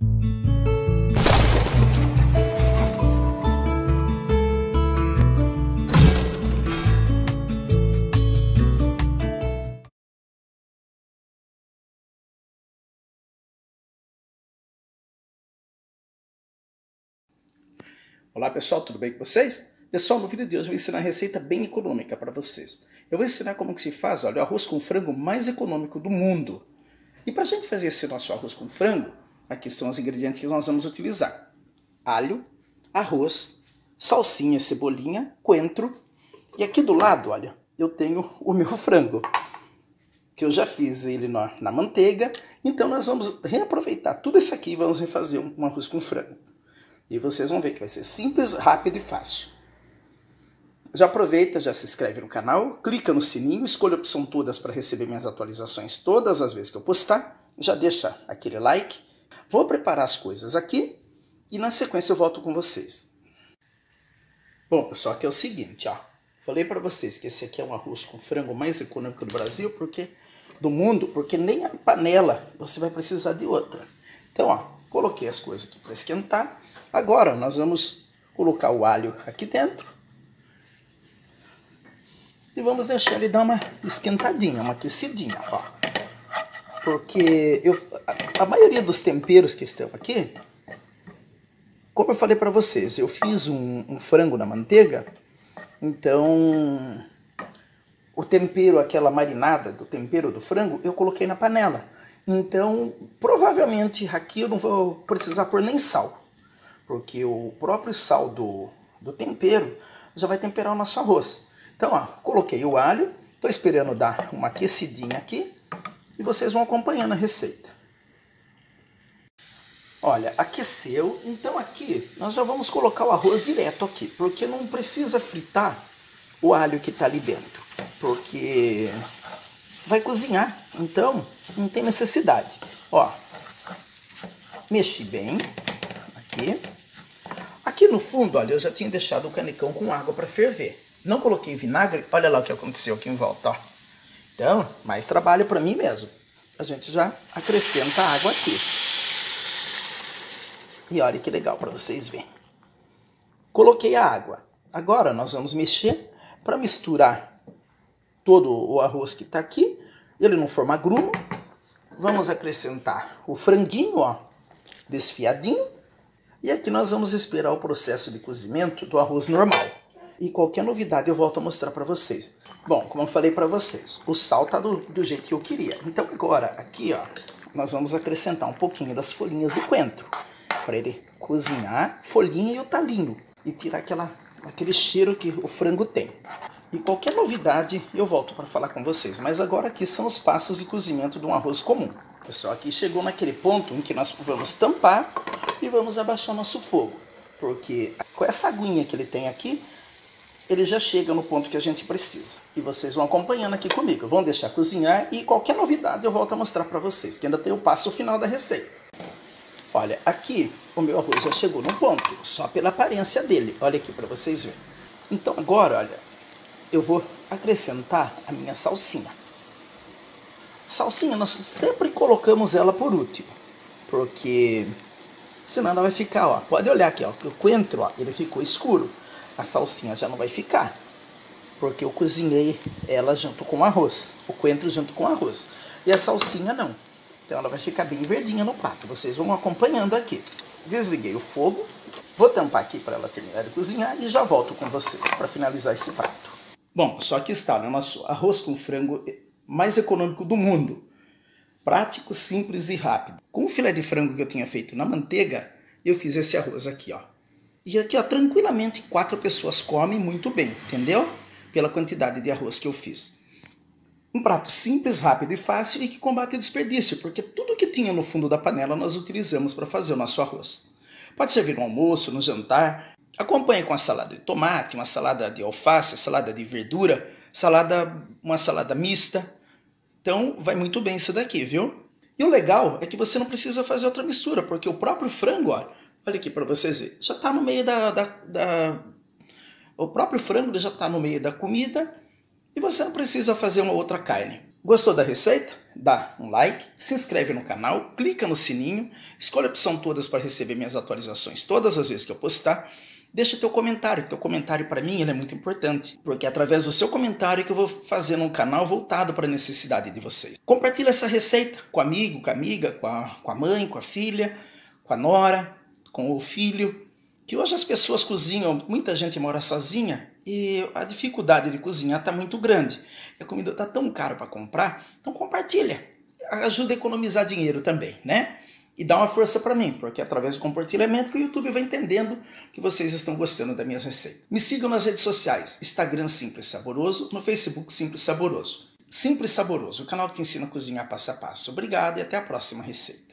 Olá pessoal, tudo bem com vocês? Pessoal, no vídeo de hoje eu vou ensinar uma receita bem econômica para vocês. Eu vou ensinar como que se faz olha, o arroz com frango mais econômico do mundo. E para a gente fazer esse nosso arroz com frango, aqui estão os ingredientes que nós vamos utilizar. Alho, arroz, salsinha, cebolinha, coentro. E aqui do lado, olha, eu tenho o meu frango, que eu já fiz ele na, na manteiga. Então nós vamos reaproveitar tudo isso aqui e vamos refazer um, um arroz com frango. E vocês vão ver que vai ser simples, rápido e fácil. Já aproveita, já se inscreve no canal, clica no sininho, escolha a opção todas para receber minhas atualizações todas as vezes que eu postar. Já deixa aquele like. Vou preparar as coisas aqui e na sequência eu volto com vocês. Bom, pessoal, aqui é o seguinte, ó. Falei para vocês que esse aqui é um arroz com frango mais econômico do Brasil, porque do mundo, porque nem a panela você vai precisar de outra. Então, ó, coloquei as coisas aqui para esquentar. Agora nós vamos colocar o alho aqui dentro e vamos deixar ele dar uma esquentadinha, uma aquecidinha, ó. Porque eu, a, maioria dos temperos que estão aqui, como eu falei para vocês, eu fiz um, um frango na manteiga, então o tempero, aquela marinada do tempero do frango, eu coloquei na panela. Então, provavelmente aqui eu não vou precisar pôr nem sal porque o próprio sal do, do tempero já vai temperar o nosso arroz. Então, ó, coloquei o alho, estou esperando dar uma aquecidinha aqui e vocês vão acompanhando a receita. Olha, aqueceu, então aqui nós já vamos colocar o arroz direto aqui, porque não precisa fritar o alho que está ali dentro, porque vai cozinhar, então não tem necessidade. Ó, mexi bem aqui. Aqui no fundo, olha, eu já tinha deixado o canecão com água para ferver. Não coloquei vinagre, olha lá o que aconteceu aqui em volta, ó. Então, mais trabalho para mim mesmo. A gente já acrescenta água aqui. E olha que legal para vocês verem. Coloquei a água. Agora nós vamos mexer para misturar todo o arroz que está aqui. Ele não formar grumo. Vamos acrescentar o franguinho, ó, desfiadinho. E aqui nós vamos esperar o processo de cozimento do arroz normal. E qualquer novidade eu volto a mostrar para vocês. Bom, como eu falei para vocês, o sal tá do, do jeito que eu queria. Então agora, aqui ó, nós vamos acrescentar um pouquinho das folhinhas do coentro. Para ele cozinhar folhinha e o talinho. E tirar aquela, aquele cheiro que o frango tem. E qualquer novidade eu volto para falar com vocês. Mas agora aqui são os passos de cozimento de um arroz comum. Pessoal, aqui chegou naquele ponto em que nós vamos tampar e vamos abaixar nosso fogo. Porque com essa aguinha que ele tem aqui, ele já chega no ponto que a gente precisa. E vocês vão acompanhando aqui comigo. Vão deixar cozinhar e qualquer novidade eu volto a mostrar para vocês, que ainda tem o passo final da receita. Olha, aqui o meu arroz já chegou no ponto, só pela aparência dele. Olha aqui para vocês verem. Então agora, olha, eu vou acrescentar a minha salsinha. Salsinha, nós sempre colocamos ela por último, porque Senão ela vai ficar, ó. Pode olhar aqui, ó. Que o coentro, ó, ele ficou escuro. A salsinha já não vai ficar. Porque eu cozinhei ela junto com o arroz. O coentro junto com o arroz. E a salsinha não. Então ela vai ficar bem verdinha no prato. Vocês vão acompanhando aqui. Desliguei o fogo. Vou tampar aqui para ela terminar de cozinhar e já volto com vocês para finalizar esse prato. Bom, só que está, né? Nosso arroz com frango mais econômico do mundo. Prático, simples e rápido. Com o filé de frango que eu tinha feito na manteiga, eu fiz esse arroz aqui, ó. E aqui, ó, tranquilamente quatro pessoas comem muito bem, entendeu? Pela quantidade de arroz que eu fiz. Um prato simples, rápido e fácil e que combate o desperdício, porque tudo que tinha no fundo da panela nós utilizamos para fazer o nosso arroz. Pode servir no almoço, no jantar. Acompanhe com a salada de tomate, uma salada de alface, salada de verdura, salada, uma salada mista. Então vai muito bem isso daqui, viu? E o legal é que você não precisa fazer outra mistura, porque o próprio frango, ó, olha aqui para vocês verem, já está no meio da, da, da, O próprio frango já está no meio da comida e você não precisa fazer uma outra carne. Gostou da receita? dá um like, se inscreve no canal, clica no sininho, escolhe a opção todas para receber minhas atualizações todas as vezes que eu postar. Deixa teu comentário, teu comentário para mim é muito importante, porque é através do seu comentário que eu vou fazer um canal voltado para a necessidade de vocês. Compartilha essa receita com amigo, com amiga, com a, com a mãe, com a filha, com a nora, com o filho, que hoje as pessoas cozinham, muita gente mora sozinha e a dificuldade de cozinhar está muito grande. A comida está tão cara para comprar, então compartilha. Ajuda a economizar dinheiro também, né? E dá uma força para mim, porque é através do compartilhamento que o YouTube vai entendendo que vocês estão gostando das minhas receitas. Me sigam nas redes sociais, Instagram Simples Saboroso, no Facebook Simples Saboroso. Simples Saboroso, o canal que ensina a cozinhar passo a passo. Obrigado e até a próxima receita.